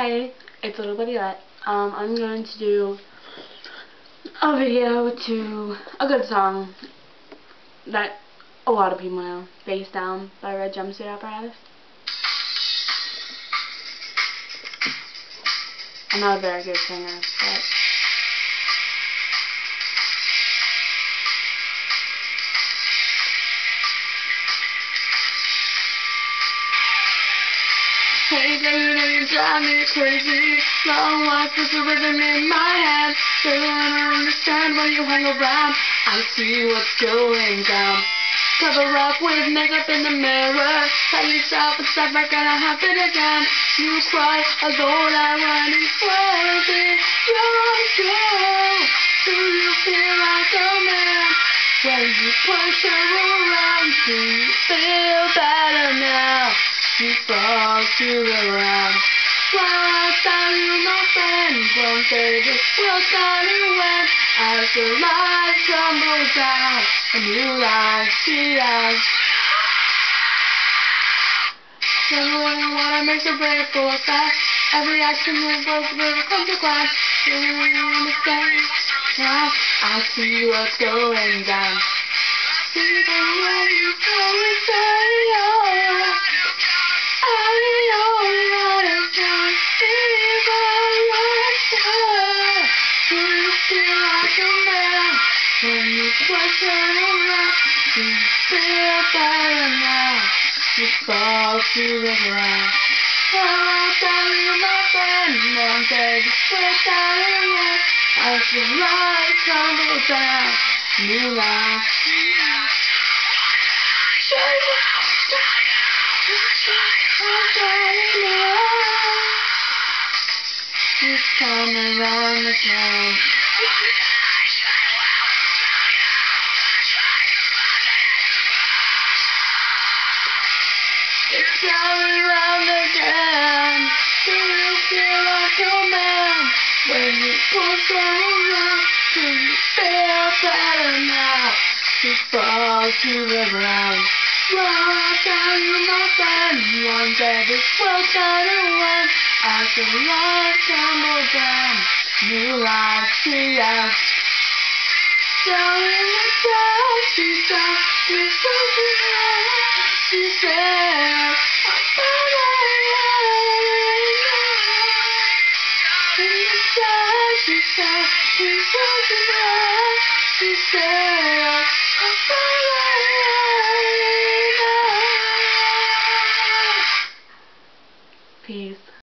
Hey, it's Little Buddy Let. Um, I'm going to do a video to a good song that a lot of people know, Face Down by Red Jumpsuit Apparatus. I'm not a very good singer, but Hey baby, you know you drive me crazy. Long walk with the rhythm in my head. Still don't understand when you hang around. I see what's going down. Cover up with makeup in the mirror. Tell yourself it's never gonna happen again. You cry alone, I run crazy. You're girl. Do you feel like a man? When you push her around, do you feel better now? You fall to the ground. I tell you my friend, one day this will start when as the light crumbles down, a new life begins. Everyone wanna make a break for that. Every action is supposed to be a consequence. You understand? Now I see what's going down. See the way you go inside, fall to the ground. I'll tell you my friend, day the switch out again. As the light tumbles down, new life. He's coming around the coming around again. Do you feel like a man when you push around? Do you feel better now? You fall to the ground. Well, I'll tell you, my friend, one day this world's gonna win. As the light tumbles down, new life begins. Down in the dark, She said,